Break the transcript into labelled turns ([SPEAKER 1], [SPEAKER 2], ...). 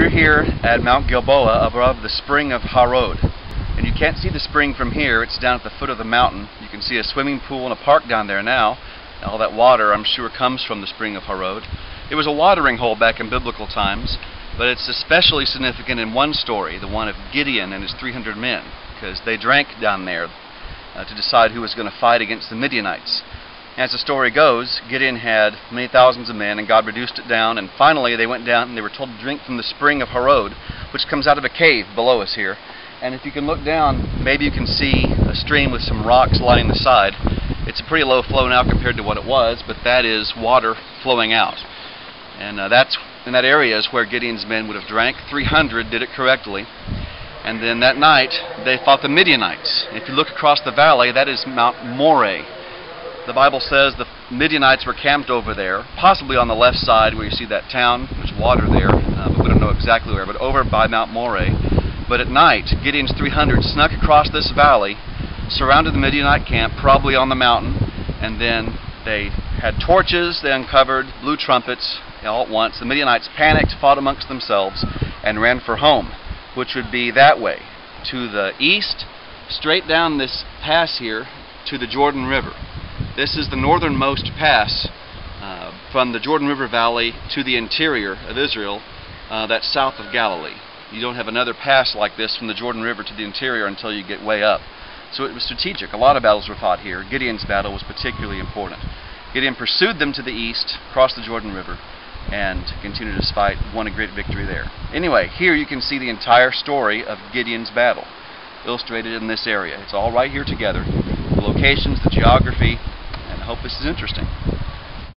[SPEAKER 1] We're here at Mount Gilboa above the spring of Harod. And you can't see the spring from here, it's down at the foot of the mountain. You can see a swimming pool and a park down there now. All that water, I'm sure, comes from the spring of Harod. It was a watering hole back in biblical times, but it's especially significant in one story, the one of Gideon and his 300 men, because they drank down there uh, to decide who was going to fight against the Midianites. As the story goes, Gideon had many thousands of men, and God reduced it down, and finally they went down and they were told to drink from the spring of Harod, which comes out of a cave below us here. And if you can look down, maybe you can see a stream with some rocks lining the side. It's a pretty low flow now compared to what it was, but that is water flowing out. And uh, that's in that area is where Gideon's men would have drank. 300 did it correctly. And then that night, they fought the Midianites. If you look across the valley, that is Mount Moreh. The Bible says the Midianites were camped over there, possibly on the left side where you see that town. There's water there, uh, but we don't know exactly where, but over by Mount Moreh. But at night, Gideon's 300 snuck across this valley, surrounded the Midianite camp, probably on the mountain, and then they had torches they uncovered, blew trumpets all at once. The Midianites panicked, fought amongst themselves, and ran for home, which would be that way, to the east, straight down this pass here to the Jordan River. This is the northernmost pass uh, from the Jordan River Valley to the interior of Israel, uh, that's south of Galilee. You don't have another pass like this from the Jordan River to the interior until you get way up. So it was strategic. A lot of battles were fought here. Gideon's battle was particularly important. Gideon pursued them to the east, crossed the Jordan River, and continued his fight, won a great victory there. Anyway, here you can see the entire story of Gideon's battle, illustrated in this area. It's all right here together. The locations, the geography, hope this is interesting.